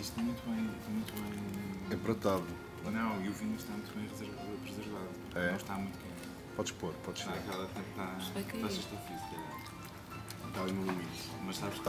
isto está muito bem. Muito bem. É Empratado. Não, e o vinho está muito bem preservado. É? Não está muito quente. Podes pôr, podes Está pôr. aquela. Está. está, cair. Está está fixe, se calhar. Está ali no limite. Mas sabes que